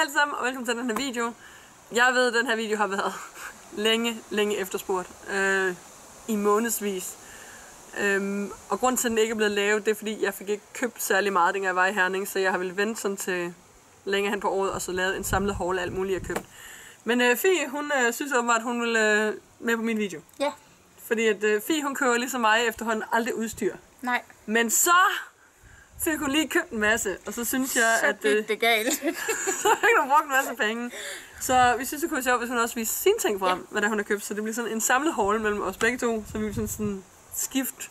alle sammen, og velkommen til den her video. Jeg ved, at den her video har været længe, længe efterspurgt. Øh, I månedsvis. Øhm, og grunden til, at den ikke er blevet lavet, det er, fordi jeg fik ikke købt særlig meget, dengang jeg var i Herning. Så jeg har vel ventet sådan til længere hen på året, og så lavet en samlet haul af alt muligt, jeg købt. Men øh, Fie, hun øh, synes åbenbart, at hun vil øh, med på min video. Ja. Fordi at øh, Fie, hun køber ligesom mig efterhånden aldrig udstyr. Nej. Men så fik hun lige købt en masse, og så synes jeg, Så at øh, gik det galt. så fik hun brugt en masse penge. Så vi synes, det kunne være sjovt, hvis hun også viste sine ting frem, ja. hvad der hun har købt. Så det bliver sådan en samlet haul mellem os begge to, så vi sådan, sådan skift,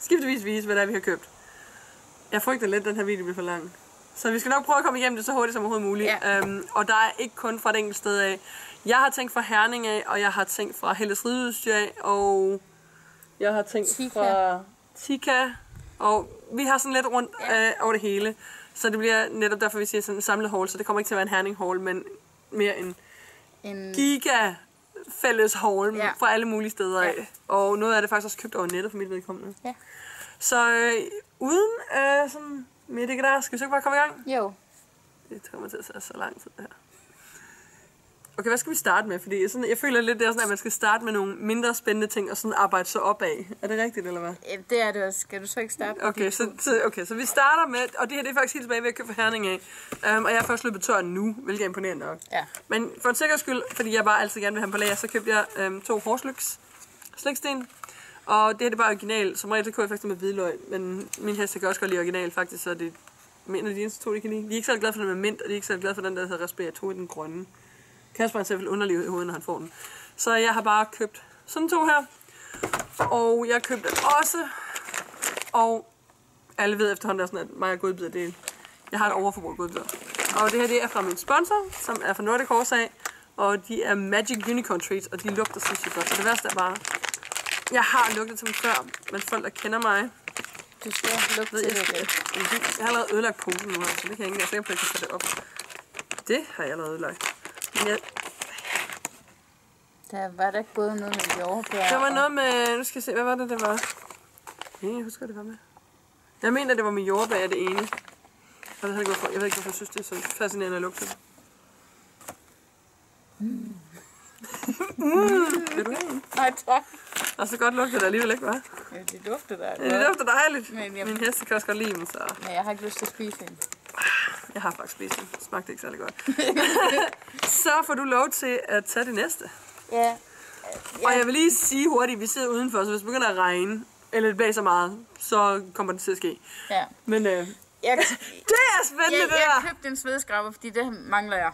skiftevis vise, hvad der er, vi har købt. Jeg frygter lidt, at den her video bliver for lang. Så vi skal nok prøve at komme igennem det så hurtigt som overhovedet muligt. Ja. Øhm, og der er ikke kun fra et enkelt sted af. Jeg har tænkt fra Herning af, og jeg har tænkt fra Helles Rideudstyr af, og jeg har tænkt Tika. fra Tika. Og vi har sådan lidt rundt Ja. øh, over det hele. Så det bliver netop derfor, vi siger sådan en samlet haul. Så det kommer ikke til at være en Herning haul, men mere en En... giga fælles haul Ja. fra alle mulige steder Ja. af. Og noget af det faktisk også købt over nettet for mit vedkommende. Ja. Så øh, uden øh, sådan med det der, skal vi så ikke bare komme i gang? Jo. Det kommer til at tage så lang tid det her. Okay, hvad skal vi starte med? Fordi sådan, jeg føler lidt, det er sådan, at man skal starte med nogle mindre spændende ting, og sådan arbejde så opad. Er det rigtigt, eller hvad? Ja, Det er det også. Skal du så ikke starte? Okay, så, så, okay, så vi starter med, og det her det er faktisk helt tilbage ved at købe for Herning af. Um, og jeg er først løbet tør nu, hvilket er imponerende nok. Ja. Men for en sikkerheds skyld, fordi jeg bare altid gerne vil have dem på lager, så købte jeg um, to Horslyks sliksten. Og det her det er bare original. Som regel så køber jeg faktisk med hvidløg, men min heste kan også godt lide original faktisk, så det er en af de eneste to, de kan lide. De er ikke så glade for den med mint, og de er ikke så glade for den, der hedder respirator i den grønne. Kasper er selvfølgelig underlig i hovedet, når han får den. Så jeg har bare købt sådan to her. Og jeg købte også, og alle ved efterhånden, at sådan, at mig og godbid, det er, jeg har et overforbrug af godbid. Og det her det er fra min sponsor, som er fra Nordic Horse af, og de er Magic Unicorn Treats, og de lugter sindssygt godt. Så det værste er bare, jeg har lugtet til dem før, men folk, der kender mig, Du skal lugte ved jeg, jeg, har allerede ødelagt posen nu, her, så det kan jeg ikke være sikker på, at jeg kan tage det op. Det har jeg allerede ødelagt. Jeg, Der var der ikke både noget med jordbær. Der var og- noget med... Nu skal jeg se, hvad var det, det var? Ja, jeg husker, det var med. Jeg mener, det var med jordbær, det ene. Og det ikke hvorfor. Jeg ved ikke, hvorfor jeg synes, det er så fascinerende at lugte det. Mm. Vil du have? Nej, tak. Og så godt lugter det alligevel ikke, hva'? Ja, det dufter der. Ja, det dufter dejligt. Men jeg- Min heste kan også godt lide dem, så Men jeg har ikke lyst til at spise en. Jeg har faktisk spist. Det smagte ikke særlig godt. så får du lov til at tage det næste. Ja. Og jeg vil lige sige hurtigt, vi sidder udenfor, så hvis det begynder at regne, eller det blæser meget, så kommer det til at ske. Ja. Men øh, Jeg, det er spændende, jeg, det jeg der. købte en svedeskraber, fordi det mangler jeg.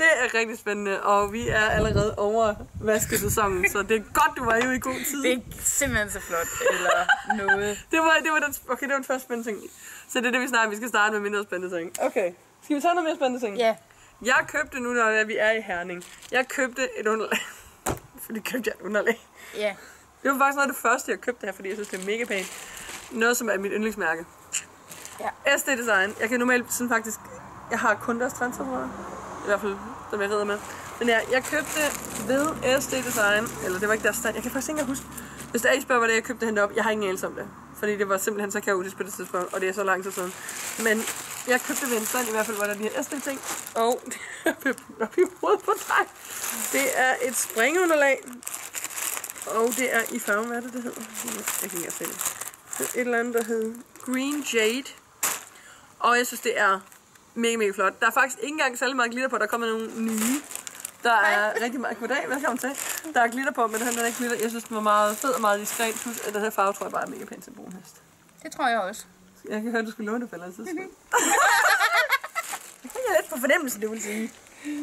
Det er rigtig spændende, og vi er allerede over vaskesæsonen, så det er godt, du var ude i god tid. Det er simpelthen så flot. Eller noget. det var, det var den, okay, det var den første spændende ting. Så det er det, vi snakker Vi skal starte med mindre spændende ting. Okay. Skal vi tage noget mere spændende ting? Ja. Jeg købte nu, når vi er i Herning. Jeg købte et underlag. fordi købte jeg et underlag. Ja. Det var faktisk noget af det første, jeg købte her, fordi jeg synes, det er mega pænt. Noget, som er mit yndlingsmærke. Ja. SD Design. Jeg kan normalt sådan faktisk... Jeg har kun deres jeg. I hvert fald, som jeg rider med. Men ja, jeg købte ved SD Design, eller det var ikke deres stand. Jeg kan faktisk ikke huske. Hvis der er, I spørger, hvad det er, jeg købte hende op, jeg har ingen anelse om det. Fordi det var simpelthen så kaotisk på det tidspunkt, og det er så lang tid siden. Men jeg købte ved en stand, i hvert fald, hvor der er de her SD-ting. Og det er op i hovedet på dig. Det er et springunderlag. Og det er i farven, hvad er det, det hedder? Jeg kan ikke engang se det. Et eller andet, der hedder Green Jade. Og jeg synes, det er mega, mega flot. Der er faktisk ikke engang særlig meget glitter på. Der kommer nogle nye. Der er rigtig meget... Goddag, velkommen til. Der er glitter på, men den her er ikke glitter. Jeg synes, den var meget fed og meget diskret. Plus, at den her farve tror jeg bare er mega pæn til brun hest. Det tror jeg også. Jeg kan høre, at du skulle låne det på et eller andet jeg er lidt på fornemmelsen, det vil sige.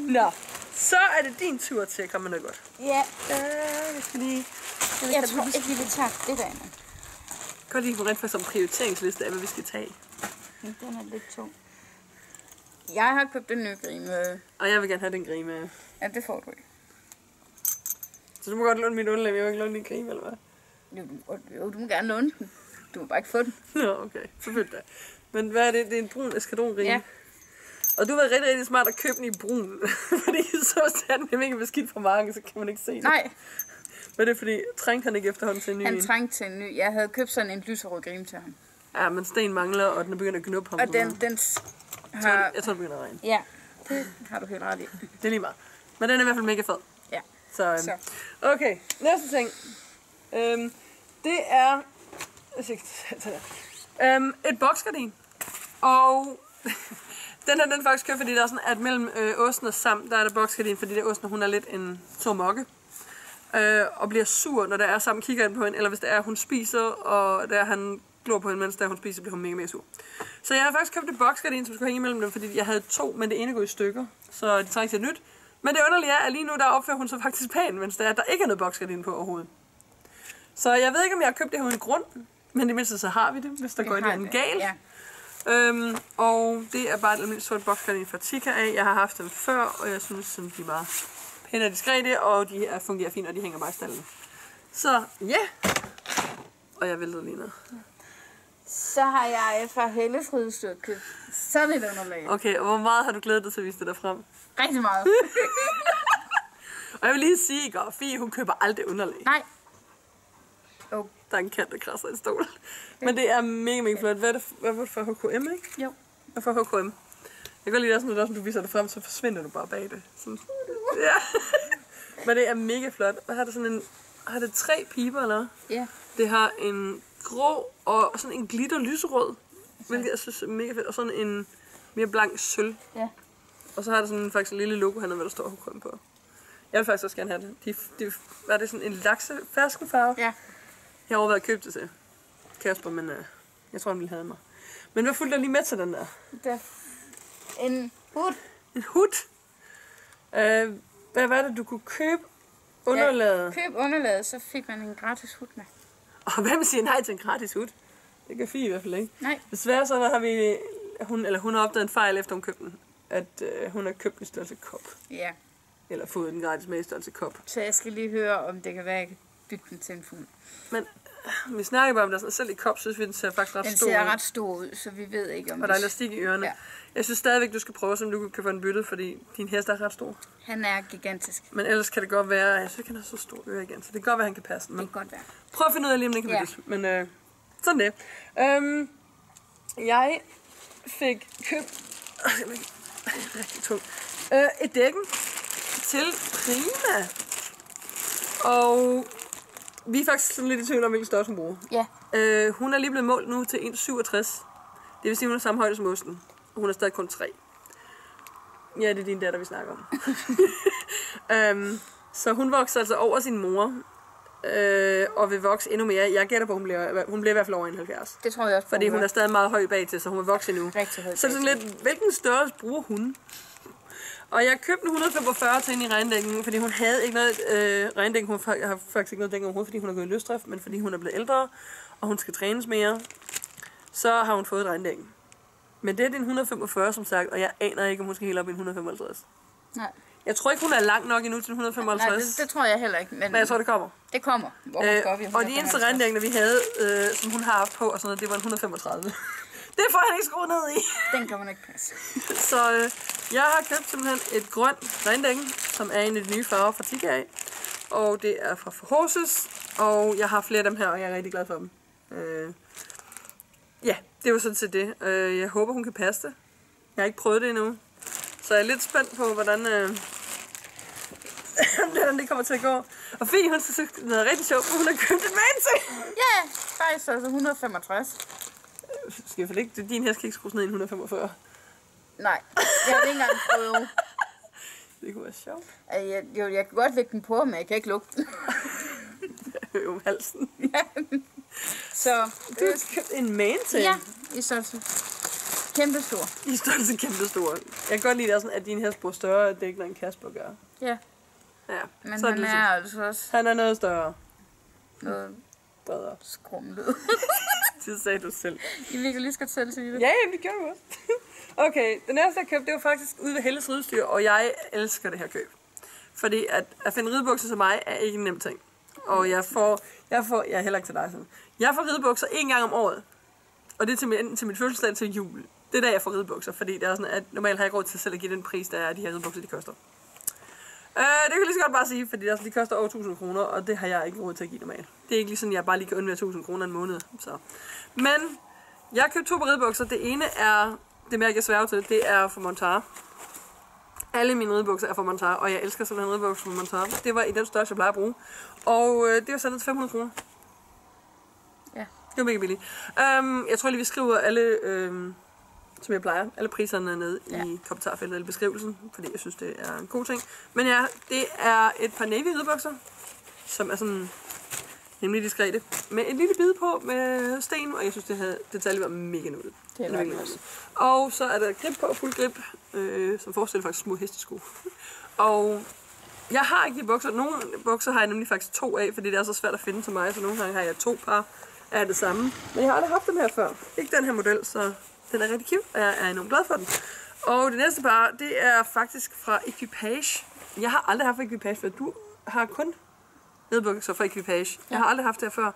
Nå, så er det din tur til at komme med noget godt. Ja. Øh, jeg skal lige... Jeg tror ikke, vi vil tage det der. Godt lige få rent faktisk som prioriteringsliste af, hvad vi skal tage. Den er lidt tung. Jeg har købt en ny grime. Og jeg vil gerne have den grime. Ja, det får du ikke. Så du må godt låne mit underlag, men jeg vil ikke låne din grime, eller hvad? Jo, du, jo, du må gerne låne den. Du må bare ikke få den. Nå, okay. Selvfølgelig da. Men hvad er det? Det er en brun eskadronrige. Ja. Og du var rigtig, rigtig smart at købe den i brun. fordi så er den mega beskidt fra marken, så kan man ikke se det. Nej, Men det er fordi, trængte han ikke efterhånden til en ny han trængte til en ny. Jeg havde købt sådan en lyserød grime til ham. Ja, men sten mangler, og den er begyndt at knuppe ham. Og så den, den Jeg tror, har... det- jeg tror, det begynder at regne. Ja, Det har du helt ret i. Det er lige meget. Men den er i hvert fald mega fed. Ja. Så, øhm, Så. okay, næste ting. Øhm, det er... Her. øhm, et boksgardin. Og den her, den faktisk købt, fordi der er sådan, at mellem øh, osten og Sam, der er der boksgardin, fordi det er osten, hun er lidt en stor mokke. Øh, og bliver sur, når der er Sam kigger ind på hende, eller hvis det er, hun spiser, og der han glor på hende, mens der hun spiser, bliver hun mega, mega sur. Så jeg har faktisk købt et boksgardin, som skulle hænge imellem dem, fordi jeg havde to, men det ene går i stykker, så de trænger til et nyt. Men det underlige er, at lige nu der opfører hun sig faktisk pænt, mens der, er, at der ikke er noget boksgardin på overhovedet. Så jeg ved ikke, om jeg har købt det her uden grund, men i mindste så har vi det, hvis der går et eller andet galt. Ja. Øhm, og det er bare et almindeligt sort boksgardin fra Tika af. Jeg har haft dem før, og jeg synes, sådan, de er meget pæne og diskrete, og de er, fungerer fint, og de hænger bare i stallen. Så ja. Yeah. Og jeg væltede lige ned. Så har jeg fra Helles Ridestød købt sådan et underlag. Okay, og hvor meget har du glædet dig til at vise det der frem? Rigtig meget. Og jeg vil lige sige, at Fie, hun køber aldrig underlag. Nej. Oh. Der er en kat, der krasser i en stol. Men det er mega, mega flot. Hvad er det, hvad var det for HKM, ikke? Jo. Hvad for HKM? Jeg kan lide, at når du viser det frem, så forsvinder du bare bag det. Sådan. Ja. Men det er mega flot. Hvad har det sådan en... Har det tre piber, eller? Ja. Det har en grå og sådan en glitter lyserød. Hvilket jeg synes er mega fedt. Og sådan en mere blank sølv. Ja. Og så har det sådan faktisk en lille logo hernede, hvor der står HKM på. Jeg vil faktisk også gerne have det. De, de, er det sådan en lakse farve? Ja. Jeg har overvejet at købe det til Kasper, men øh, jeg tror, han ville have mig. Men hvad fulgte der lige med til den der? Der en hud. En hud. Øh, hvad var det, du kunne købe underlaget? Ja, køb underlaget, så fik man en gratis hud med. Og hvem siger nej til en gratis hud? Det kan Fie i hvert fald ikke. Nej. Desværre så har vi, hun, eller hun har opdaget en fejl, efter hun købte den. At øh, hun har købt en størrelse kop. Ja. Eller fået den gratis med i størrelse kop. Så jeg skal lige høre, om det kan være, at jeg kan bytte den til en fugl. Men vi snakker bare om det, sådan, selv i kop synes vi, den ser faktisk ret Den stor ser ud. ret stor ud, så vi ved ikke, om Og der er det... elastik i ørerne. Ja. Jeg synes stadigvæk, du skal prøve, om du kan få den byttet, fordi din hest er ret stor. Han er gigantisk. Men ellers kan det godt være, jeg synes ikke, han har så stor øre igen, så det kan godt være, han kan passe den. Det Men kan godt være. prøv at finde ud af lige, om den kan Ja. byttes. Men øh, sådan det. Øhm, jeg fik købt... Øh, rigtig tung. Øh, et dækken til Prima. Og vi er faktisk sådan lidt i tvivl om, hvilken størrelse hun bruger. Ja. Øh, hun er lige blevet målt nu til 1,67. Det vil sige, hun er samme højde som osten. Hun er stadig kun 3. Ja, det er din datter, vi snakker om. øhm, så hun vokser altså over sin mor. Øh, og vil vokse endnu mere. Jeg gætter på, at hun bliver, hun bliver i hvert fald over 71. Det tror jeg også. Fordi hun er stadig meget høj bag til, så hun vil vokse endnu. Rigtig høj Så er det sådan lidt, hvilken størrelse bruger hun? Og jeg købte en 145 til hende i regndækken, fordi hun havde ikke noget øh, regndækken. Hun har faktisk ikke noget dækken overhovedet, fordi hun er gået i løsdrift, men fordi hun er blevet ældre, og hun skal trænes mere, så har hun fået et regndækken. Men det er din 145, som sagt, og jeg aner ikke, om hun skal helt op i en 155. Nej, Jeg tror ikke, hun er langt nok endnu til en Nej 155, det, det, tror jeg heller ikke. Men, men jeg tror, det kommer. det kommer. Hvor Øh, skal op i og de eneste 155. regndækker, vi havde, øh, som hun har haft på, og sådan noget, det var en 135. det får han ikke skruet ned i. Den kan man ikke passe. Så øh, jeg har købt simpelthen et grønt regndækken, som er en af de nye farver fra Tika af. Og det er fra Horses, og jeg har flere af dem her, og jeg er rigtig glad for dem. Øh, ja, det var sådan set det. Øh, jeg håber, hun kan passe det. Jeg har ikke prøvet det endnu. Så jeg er lidt spændt på, hvordan, øh, hvordan det kommer til at gå. Og Fie, hun synes, det er rigtig sjovt, for hun har købt et man Ja, faktisk altså 165. Skal jeg ikke, din hest kan ikke skrues ned i en 145. Nej, jeg har ikke engang prøvet. Det kunne være sjovt. Øh, Jeg, jo, jeg kan godt lægge den på, men jeg kan ikke lukke den. Om halsen. Så Du har købt en man til. ja, i størrelse. Kæmpe stor. I størrelse kæmpe stor. Jeg kan godt lide, at, sådan, at din hest bruger større dæk, end Kasper gør. Ja, Ja, men så han det er altså også Han er noget større. noget Bredere. skrumlet. Det sagde du selv. I virkelig lige skal selv sige det. Ja, jamen, det gjorde du også. okay, den næste jeg købte, det var faktisk ude ved Helles Ridestyr, og jeg elsker det her køb. Fordi at, at finde ridebukser til mig er ikke en nem ting. Og jeg får, jeg får, jeg er heller ikke til dig sådan. Jeg får ridebukser en gang om året. Og det er til min, enten til min fødselsdag til jul. Det er da jeg får ridebukser, fordi det er sådan, at normalt har jeg ikke råd til selv at give den pris, der er, de her ridebukser, de koster. Øh, det kan jeg lige så godt bare sige, fordi altså, de koster over 1000 kroner, og det har jeg ikke råd til at give normalt. Det er ikke lige sådan, at jeg bare lige kan undvære 1000 kroner en måned. Så. Men jeg har købt to ridebukser. Det ene er, det mærke jeg sværger til, det er fra Montar. Alle mine ridebukser er fra Montar, og jeg elsker simpelthen ridebukser fra Montar. Det var i den størrelse, jeg plejer at bruge. Og øh, det var til 500 kroner. Ja. Det var mega billigt. Um, jeg tror lige, vi skriver alle, um, som jeg plejer, alle priserne ned ja. Ja. i kommentarfeltet eller beskrivelsen, fordi jeg synes, det er en god ting. Men ja, det er et par navy ridebukser, som er sådan nemlig diskrete, med et lille bid på med sten, og jeg synes, det her detalje var mega nuttet. Det er nok nuttet. Og så er der grip på, fuld grip, øh, som forestiller faktisk små hestesko. og jeg har ikke de bukser. Nogle bukser har jeg nemlig faktisk to af, fordi det er så svært at finde til mig, så nogle gange har jeg to par af det samme. Men jeg har aldrig haft dem her før. Ikke den her model, så den er rigtig cute, og jeg er enormt glad for den. Og det næste par, det er faktisk fra Equipage. Jeg har aldrig haft Equipage før. Du har kun nedbukser fra Equipage. Jeg har aldrig haft det her før.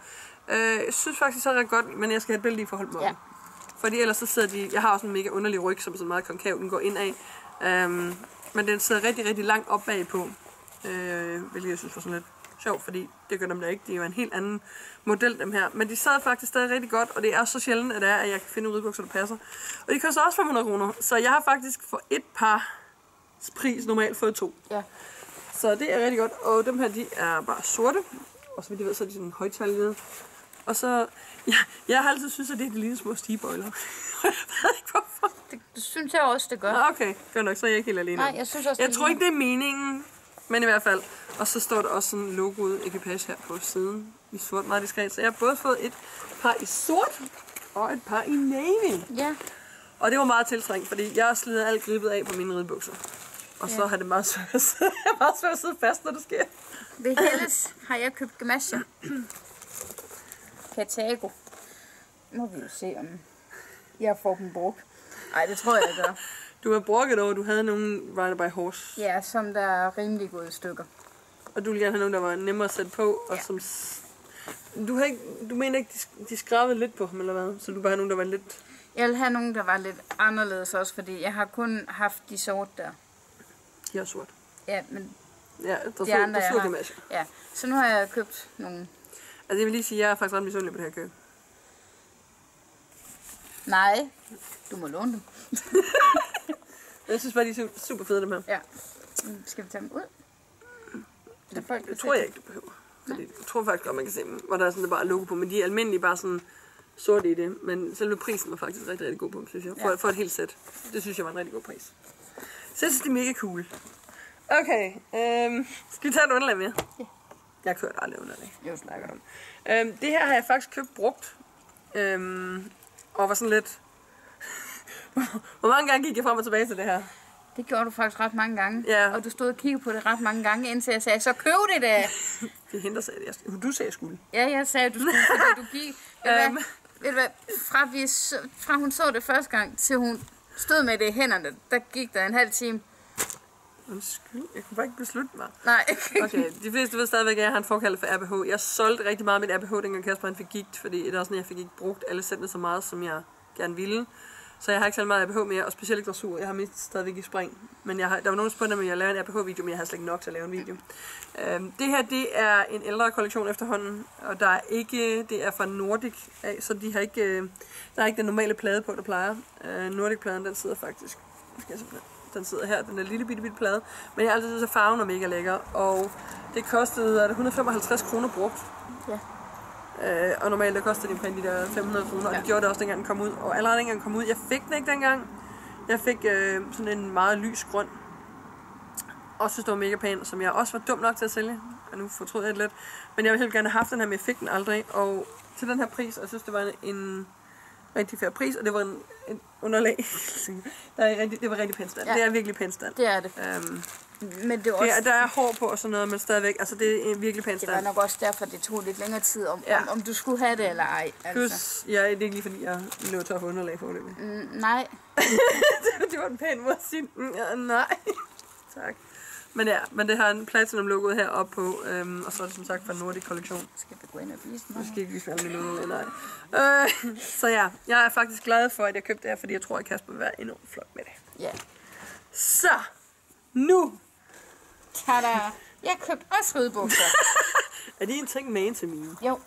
Øh, jeg synes faktisk, det er ret godt, men jeg skal have et bælte i forhold mig Ja. Fordi ellers så sidder de... Jeg har også en mega underlig ryg, som er sådan meget konkav, den går ind af. Um, men den sidder rigtig, rigtig langt op bagpå. Øh, hvilket jeg synes var sådan lidt sjovt, fordi det gør dem da ikke. Det er jo en helt anden model, dem her. Men de sad faktisk stadig rigtig godt, og det er så sjældent, at, det er, at jeg kan finde ridebukser, der passer. Og de koster også 500 kroner. Så jeg har faktisk for et par pris normalt fået to. Ja. Så det er rigtig godt. Og dem her, de er bare sorte. Og så vidt jeg ved, så er de sådan højtaljede. Og så... Ja, jeg har altid synes, at det er de lille små stigebøjler. jeg ved ikke hvorfor. Det, det synes jeg også, det gør. Nå, okay. Godt nok, så er jeg ikke helt alene. Nej, jeg synes også, jeg det tror ikke, det er meningen. Men i hvert fald. Og så står der også sådan logoet ekipage her på siden. I sort, meget diskret. Så jeg har både fået et par i sort og et par i navy. Ja, Og det var meget tiltrængt, fordi jeg slider alt gribet af på mine ridebukser. Og så Ja. har det meget svært at sidde, jeg er meget svært at sidde fast, når det sker. ved Helles har jeg købt gamasjer. Katago. Må vi jo se, om jeg får dem brugt. Nej, det tror jeg, jeg gør. Du har brokket over, at du havde nogen Rider by Horse. Ja, som der er rimelig gået i stykker. Og du ville gerne have nogen, der var nemmere at sætte på. Og Ja. som... Du, har ikke, du mener ikke, de, de skrabede lidt på ham, eller hvad? Så du bare har nogen, der var lidt... Jeg vil have nogen, der var lidt anderledes også, fordi jeg har kun haft de sorte der. De er sort. Ja, men Ja, der de andre, der jeg har. Ja, så nu har jeg købt nogle... Altså jeg vil lige sige, at jeg er faktisk ret misundelig på det her køb. Nej, du må låne dem. Jeg synes bare, de er su- super fede, dem her. Ja. Mm, Skal vi tage dem ud? Så folk Det tror jeg ikke, du behøver. Fordi jeg tror faktisk godt, man kan se dem, hvor der er sådan, der bare er logo på. Men de er almindelige bare sådan sorte i det. Men selve prisen var faktisk rigtig, rigtig god på dem, synes jeg. For, Ja. for et helt sæt. Det synes jeg var en rigtig god pris. Så jeg synes, det er mega cool. Okay, øhm, skal vi tage et underlag mere? Ja. Jeg har kørt aldrig underlag. Jo, snakker om. Øhm, det her har jeg faktisk købt brugt. Øhm, og var sådan lidt... Hvor mange gange gik jeg frem og tilbage til det her? Det gjorde du faktisk ret mange gange. Ja. Og du stod og kiggede på det ret mange gange, indtil jeg sagde, så køb det da. Det er hende, der sagde det. Jeg- Du sagde, jeg skulle. Ja, jeg sagde, du skulle, fordi du gik. Øhm. hvad? Ved du hvad? Fra, vi så, fra hun så det første gang, til hun stod med det i hænderne, der gik der en halv time. Undskyld, jeg kunne bare ikke beslutte mig. Nej. Okay, de fleste ved stadigvæk, at jeg har en forkald for RBH. Jeg solgte rigtig meget af mit RBH, dengang Kasper han fik gigt, fordi det er også sådan, jeg fik ikke brugt alle sættene så meget, som jeg gerne ville. Så jeg har ikke så meget RBH mere, og specielt ikke dressur. Jeg har mest stadigvæk i spring. Men jeg har, der var nogen, der spurgte, om jeg lavede en RBH-video, men jeg har slet ikke nok til at lave en video. Øhm, det her, det er en ældre kollektion efterhånden, og der er ikke, det er fra Nordic af, så de har ikke, øh, der er ikke den normale plade på, der plejer. Øh, Nordic-pladen, den sidder faktisk, nu skal jeg simpelthen, den sidder her, den er lille bitte, bitte plade. Men jeg har altid synes, at farven er mega lækker, og det kostede er det 155 kroner brugt. Ja. Øh, og normalt der koster de omkring de der 500 kroner, og Ja. det gjorde det også dengang den kom ud. Og allerede dengang den kom ud, jeg fik den ikke dengang. Jeg fik øh, sådan en meget lys grøn. Og synes, det var mega pæn, som jeg også var dum nok til at sælge. Og nu fortryder jeg det lidt. Men jeg ville helt gerne have haft den her, men jeg fik den aldrig. Og til den her pris, og jeg synes, det var en rigtig fair pris, og det var en, en underlag. der er rigtig, det var rigtig pænt stand. Ja. Det er virkelig pænt stand. Det er det. Um, Men det var, også, er, der er hår på og sådan noget, men stadigvæk, altså det er en virkelig pænt det var stand. nok også derfor, det tog lidt længere tid, om, Ja. om, om du skulle have det eller ej. Altså. Plus, ja, det er ikke lige fordi, jeg løb tør for underlag for det. Mm, nej, det var en pæn måde at sige, mm, ja, nej. tak. Men ja, men det har en platinum logoet heroppe på, øhm, og så er det som sagt fra Nordic kollektion. skal vi gå ind og vise den? Nu skal ikke vise mine underlag, nej. Øh, så ja, jeg er faktisk glad for, at jeg købte det her, fordi jeg tror, at Kasper vil være enormt flot med det. Ja. Så, nu Tada! Jeg købte også ridebukser. er de en ting med til mine. Jo,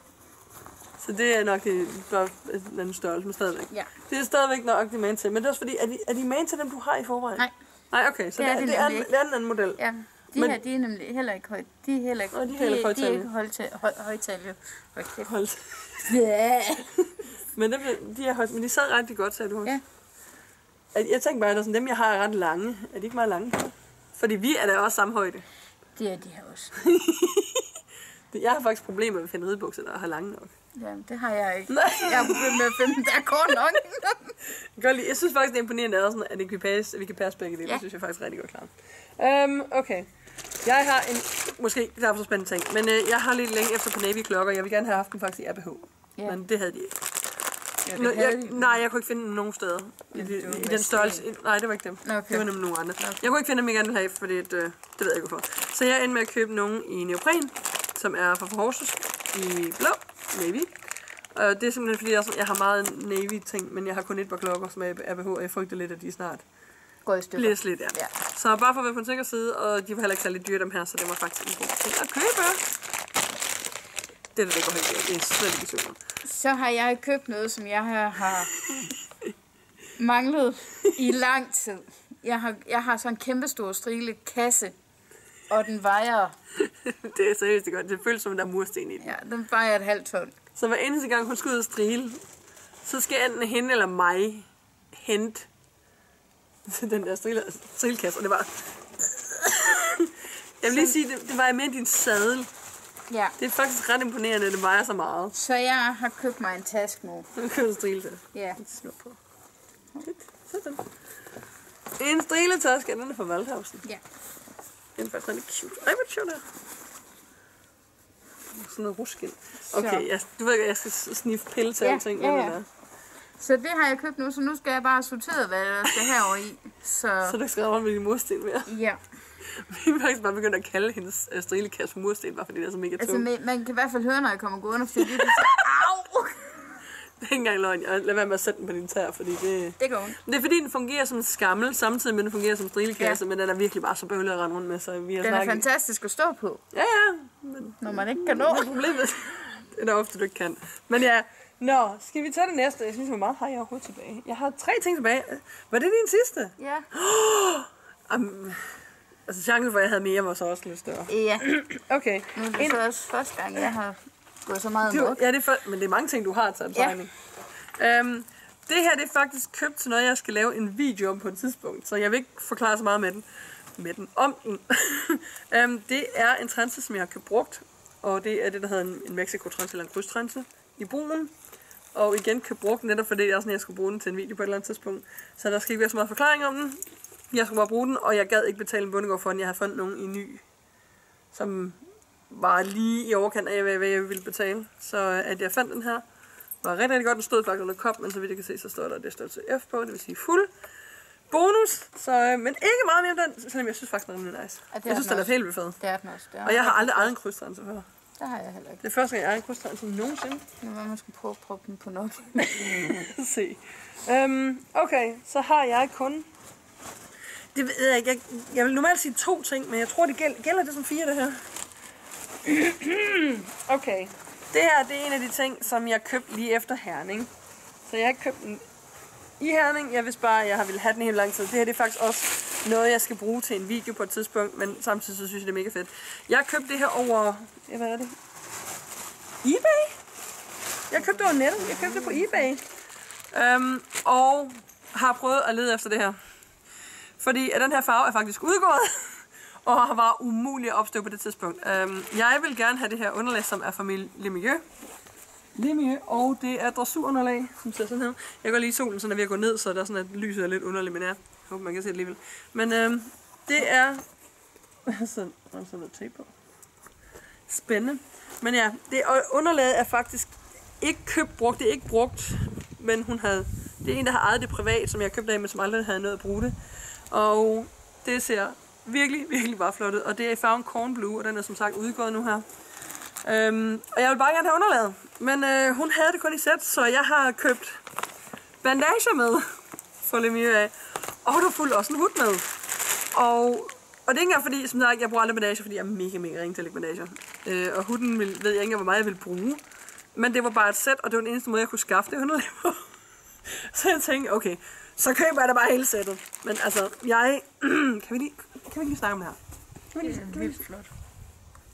Så det er nok det, bare en anden størrelse, men stadigvæk. ja. Det er stadigvæk nok det man til. Men det er også fordi, er de, er de man til dem, du har i forvejen? Nej. Nej, okay, så Det det er det det er, en, det er en anden model. Ja, de Men- her, de er nemlig heller ikke højt. De er heller ikke, de er heller ikke de, de er ikke højtal, høj, højtalje. Hold. Ja. Men dem, de, er, højt- men de sad rigtig godt, sagde du også. Ja. Jeg tænker bare, at sådan, dem jeg har er ret lange. Er de ikke meget lange? Fordi vi er da også samme højde. Det er de her også. Jeg har faktisk problemer med at finde ridebukser, der har lange nok. Ja, det har jeg ikke. Nej. Jeg har problemet med at finde der er kort nok. Godt lide- jeg synes faktisk, det er imponerende, at, sådan, at, det kan passe, at vi kan passe begge dele. Ja. Det synes jeg faktisk er rigtig godt klart. Um, okay. Jeg har en, måske knap så spændende ting, men øh, jeg har lidt længe efter på Navy klokker. Jeg vil gerne have haft dem faktisk i RBH. Ja. Men det havde de ikke. Ja, Nå, jeg, nej, jeg kunne ikke finde dem nogen steder. I, i med den størrelse. sten. Nej, det var ikke dem. Okay. Det var nemlig nogle andre. Jeg kunne ikke finde dem, jeg gerne ville have, fordi det, øh, det ved jeg ikke hvorfor. Så jeg endte med at købe nogen i neopren, som er fra Forhorses i blå, navy. Og det er simpelthen fordi, jeg, jeg har meget navy-ting, men jeg har kun et par klokker, som er RBH, og jeg frygter lidt, at de snart Går i stykker. bliver slidt. Ja. Ja. Så bare for at være på en sikker side, og de var heller ikke særlig dyre dem her, så det var faktisk en god ting at købe. Det er det, der går helt galt. Det er slet ikke om. Så har jeg købt noget, som jeg har, har manglet i lang tid. Jeg har, jeg har sådan en kæmpe stor strile kasse, og den vejer, det er seriøst godt. Det føles som, at der er mursten i den. ja, den vejer et halvt ton. Så hver eneste gang, hun skal ud og strile, så skal enten hende eller mig hente den der strile, strilkasse. Og det var... Jeg vil lige sige, det, det var end din sadel. Ja. Det er faktisk ret imponerende, at det vejer så meget. Så jeg har købt mig en taske nu. Nu kan du strile det. Ja. Snur på. Sådan. En striletaske, den er fra Waldhausen. Ja. Den er faktisk rigtig cute. Ej, hvor sjovt det er. Sådan noget ruskin. Okay, jeg, du ved jeg skal sniffe pille til Ja, alting. ja, ja. hvad? Så det har jeg købt nu, så nu skal jeg bare sortere, hvad der skal herover i. Så Så du skal rundt med din mursten mere. ja, Vi er faktisk bare begyndt at kalde hendes uh, strilekasse for mursten, bare fordi det er så mega altså tungt. man, kan i hvert fald høre, når jeg kommer gående, fordi det er! Det er ikke engang løgn. Og lad være med at sætte den på din tær, fordi det... Det går ondt. Det er fordi, den fungerer som en skammel, samtidig med, at den fungerer som strilekasse, Ja. men den er virkelig bare så bøvlet at rende rundt med, så vi har Den er snakket... fantastisk at stå på, Ja, ja, men når man ikke kan nå. Men problemet det er ofte, du ikke kan. Men ja, nå, skal vi tage det næste? Jeg synes, hvor meget har jeg overhovedet tilbage? Jeg har tre ting tilbage. Var det din sidste? Ja. Um, altså, chancen for, at jeg havde mere, var så også lidt større. Ja, Okay. nu er det En- så også første gang, jeg har gået så meget Du, ja, det er for, men det er mange ting, du har taget Ja. beregning. Øhm, det her det er faktisk købt til noget, jeg skal lave en video om på et tidspunkt, så jeg vil ikke forklare så meget med den. Med den. Om den. øhm, det er en transe, som jeg har købt brugt, og det er det, der hedder en, en Mexico-transe eller en krydstranse i brugen. Og igen købt brugt netop fordi jeg, sådan, jeg skulle bruge den til en video på et eller andet tidspunkt. Så der skal ikke være så meget forklaring om den. Jeg skulle bare bruge den, og jeg gad ikke betale en bundegård for den. Jeg har fundet nogen i ny, som var lige i overkant af, hvad jeg ville betale. Så øh, at jeg fandt den her, var rigtig, rigtig godt. Den stod faktisk under kop, men så vidt jeg kan se, så står der det står til F på, det vil sige fuld bonus. Så, øh, men ikke meget mere om den, selvom jeg synes faktisk, den er rimelig nice. Ja, jeg synes, den er helt vildt fed. Det er den også. Det er Og jeg har aldrig ejet en krydstrænse før. Det har jeg heller ikke. Det er første gang, jeg ejer en krydstrænse nogensinde. Nu var man skulle prøve at proppe den på nok. se. Øhm, okay, så har jeg kun... Det ved jeg ikke. Jeg, jeg vil normalt sige to ting, men jeg tror, det gælder, gælder det som fire, det her. okay. Det her, det er en af de ting, som jeg købte lige efter Herning. Så jeg har købt den i Herning. Jeg vidste bare, at jeg har ville have den i helt lang tid. Det her det er faktisk også noget, jeg skal bruge til en video på et tidspunkt, men samtidig så synes jeg, det er mega fedt. Jeg har købt det her over... Hvad er det? eBay? Jeg købte det over nettet. Jeg købte det på eBay. Øhm, og har prøvet at lede efter det her. Fordi at den her farve er faktisk udgået, og var umulig at opstøve på det tidspunkt. Øhm, jeg vil gerne have det her underlag, som er fra Le Milieu. Og det er dressurunderlag, som ser sådan her. Jeg går lige i solen, så når vi går ned, så der er sådan, at lyset er lidt underligt, men jeg håber, man kan se det alligevel. Men øhm, det er... sådan, der sådan noget tape på. Spændende. Men ja, det underlaget er faktisk ikke købt brugt. Det er ikke brugt, men hun havde... Det er en, der har ejet det privat, som jeg købte af, men som aldrig havde nået at bruge det. Og det ser virkelig, virkelig bare flot ud. Og det er i farven Corn Blue, og den er som sagt udgået nu her. Øhm, og jeg vil bare gerne have underlaget. Men øh, hun havde det kun i sæt, så jeg har købt bandager med for lidt mere af. Og der fulgte også en hud med. Og, og det er ikke engang fordi, som sagt, jeg bruger aldrig bandager, fordi jeg er mega, mega ring til at lægge bandager. Øh, og huden vil, ved jeg ikke engang, hvor meget jeg vil bruge. Men det var bare et sæt, og det var den eneste måde, jeg kunne skaffe det underlag på. Så jeg tænkte, okay, så køber jeg da bare hele sættet. Men altså, jeg... kan, vi lige, kan vi lige snakke om det her? Kan vi Det er kan vi vildt flot.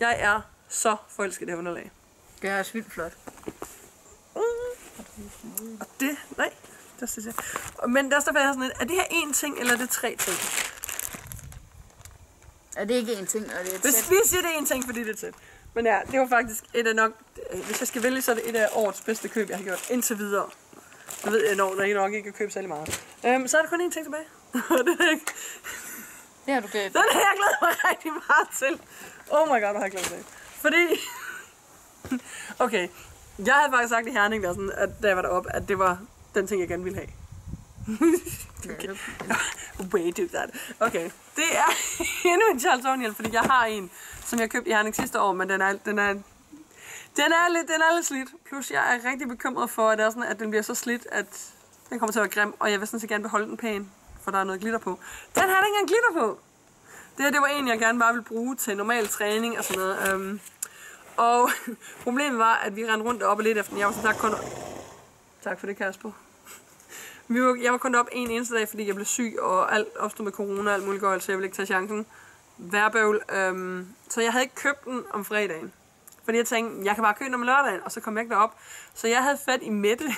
Jeg er så forelsket i det her underlag. Det er også vildt flot. Og det... Nej, der skal jeg. Men der står sådan lidt, er det her én ting, eller er det tre ting? Er det ikke en ting, og det er Hvis tæt? vi siger, det er én ting, fordi det er tæt. Men ja, det var faktisk et af nok... øh, Hvis jeg skal vælge, så er det et af årets bedste køb, jeg har gjort indtil videre. Jeg ved, jeg når, I nok ikke har købt særlig meget. Øhm, så er der kun én ting tilbage. Det er ikke... Det har du glædet Den har jeg glædet mig rigtig meget til. Oh my god, hvor har jeg glædet mig. Fordi... Okay, jeg havde faktisk sagt i Herning, der sådan, at da jeg var deroppe, at det var den ting, jeg gerne ville have. Okay. Way do that. Okay, det er endnu en Charles O'Neill, fordi jeg har en, som jeg købte i Herning sidste år, men den er, den er, den er, lidt, den er lidt slidt. Plus, jeg er rigtig bekymret for, at, det er sådan, at den bliver så slidt, at den kommer til at være grim, og jeg vil sådan set gerne beholde den pæn, for der er noget glitter på. Den har der ikke engang glitter på. Det her, det var en, jeg gerne bare ville bruge til normal træning og sådan noget. Øhm, og problemet var, at vi rendte rundt deroppe lidt efter den. Jeg var sådan tak kun... Tak for det, Kasper. Vi var, jeg var kun op en eneste dag, fordi jeg blev syg, og alt opstod med corona og alt muligt gøjl, så jeg ville ikke tage chancen. Værbøvl. Øhm, så jeg havde ikke købt den om fredagen. Fordi jeg tænkte, jeg kan bare købe den om lørdagen, og så kom jeg ikke derop. Så jeg havde fat i Mette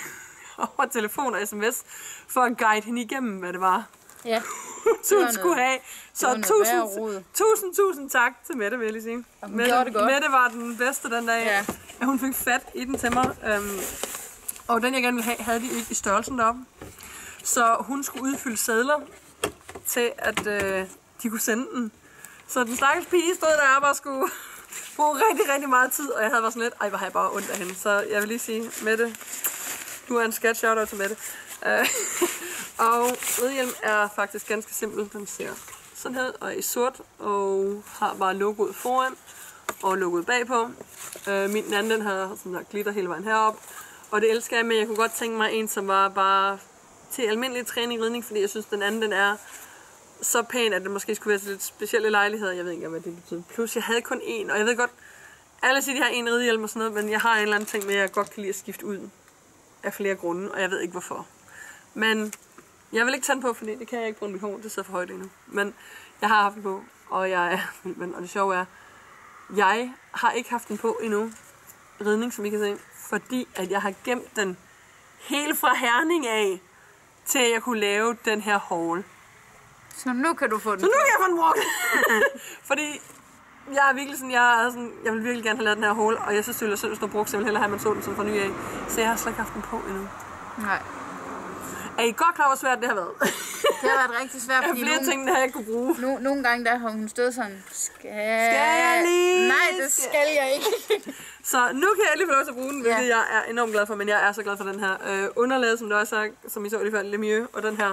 over telefon og sms, for at guide hende igennem, hvad det var, Ja, hun noget- skulle have. Så tusind, tusind, tusind tak til Mette, vil jeg sige. Hun Mette, det godt. Mette var den bedste den dag. Ja. At hun fik fat i den til mig. Øhm, og den, jeg gerne ville have, havde de ikke i størrelsen deroppe. Så hun skulle udfylde sædler til, at øh, de kunne sende den. Så den stakkels pige stod der og skulle bruge rigtig, rigtig meget tid. Og jeg havde været sådan lidt, ej, hvor har jeg bare ondt af hende. Så jeg vil lige sige, Mette, nu er en skat shout til Mette. Øh, og ridhjelm er faktisk ganske simpel. Den ser sådan her og er i sort og har bare logoet foran og logoet bagpå. Øh, min den anden den har sådan der glitter hele vejen herop. Og det elsker jeg, men jeg kunne godt tænke mig en, som var bare til almindelig træning ridning, fordi jeg synes, den anden den er så pæn, at det måske skulle være til lidt specielle lejligheder. Jeg ved ikke, hvad det betyder. Plus, jeg havde kun en, og jeg ved godt, alle siger, de har en ridehjelm og sådan noget, men jeg har en eller anden ting med, at jeg godt kan lide at skifte ud af flere grunde, og jeg ved ikke hvorfor. Men jeg vil ikke tage den på, fordi det kan jeg ikke på en mikrofon, det sidder for højt endnu. Men jeg har haft den på, og jeg er vild med den, og det sjove er, jeg har ikke haft den på endnu, ridning, som I kan se, fordi at jeg har gemt den helt fra Herning af, til at jeg kunne lave den her haul. så nu kan du få den. Så nu kan jeg få den brugt. Fordi jeg er virkelig sådan, jeg, er sådan, jeg vil virkelig gerne have lavet den her hole, og jeg synes, det ville synd, hvis den var brugt, så jeg vil hellere have, at man så den som fra ny af. Så jeg har slet ikke haft den på endnu. Nej, Er I godt klar, hvor svært det har været? det har været rigtig svært, har fordi flere nogle, ting, der jeg kunne bruge. no, nogle gange der har hun stået sådan, skal, jeg lige? Nej, det Skal- skal jeg ikke. Så nu kan jeg lige få lov til at bruge den, hvilket Ja. jeg er enormt glad for, men jeg er så glad for den her øh, underlaget, som der også er, som I så lige før, Lemieux, og den her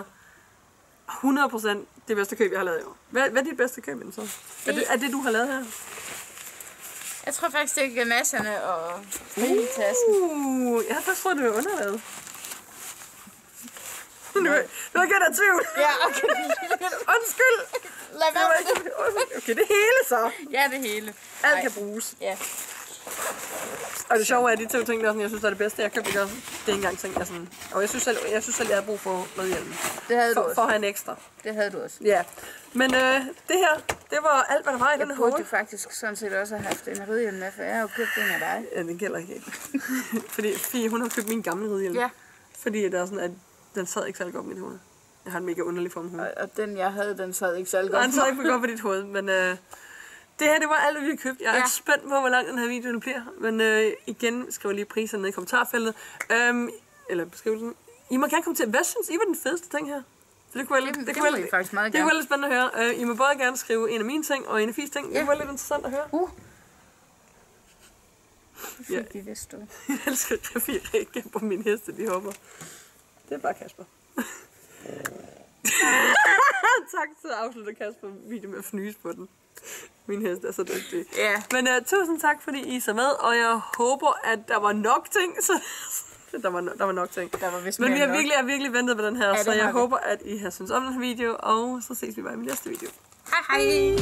100% det bedste køb, jeg har lavet i år. Hvad, hvad er dit bedste køb, så? Er det, er det, du har lavet her? Jeg tror faktisk, det er gamasserne og tasken. Uh, jeg har faktisk troet, det var underlaget. Nu, nu er jeg af tvivl. Ja, okay. Undskyld. Lad være med det. okay, det hele så. Ja, det hele. Alt Ej. kan bruges. Ja. Og det sjove er, at de to ting, der sådan, jeg synes, der er det bedste, jeg har købt, det er, det er ikke engang ting, jeg sådan... Og jeg synes selv, jeg, synes selv, jeg har brug for noget hjælp. Det havde du For, for også. at have en ekstra. Det havde du også. Ja. Men øh, det her, det var alt, hvad der var i den Jeg her burde hul. jo faktisk sådan set også have haft en ridhjelm med, for jeg har jo købt en af dig. Ja, den gælder ikke. Fordi Fie, hun har købt min gamle ridehjelm. Ja, Fordi der er sådan, at den sad ikke særlig godt på mit hoved. Jeg har en mega underlig form hoved. og, og den jeg havde, den sad ikke særlig Nej, godt. den sad ikke godt på dit hoved, men øh, det her, det var alt, vi har købt. Jeg er Ja. spændt på, hvor lang den her video bliver. Men øh, igen, skriv lige priserne ned i kommentarfeltet. Øhm, eller beskrivelsen. I må gerne komme til, hvad synes I var den fedeste ting her? For det kunne være lidt, Det- det, det kunne være, faktisk meget det kunne være lidt spændende at høre. Øh, I må både gerne skrive en af mine ting og en af Fies ting. Det Ja. kunne være lidt interessant at høre. Uh. Ja. Det fik vi vist dog. Jeg elsker, Fie reagerer på mine heste, de hopper. Det er bare Kasper. tak til at afslutte Kasper video med at fnyse på den. Min hest er så dygtig. Ja. Men uh, tusind tak, fordi I så med, og jeg håber, at der var nok ting. Så, der, var der var nok ting. Der var vist Men vi har nok. virkelig, jeg har virkelig ventet på den her, Ja, så jeg vi. håber, at I har syntes om den her video, og så ses vi bare i min næste video. Hej hej.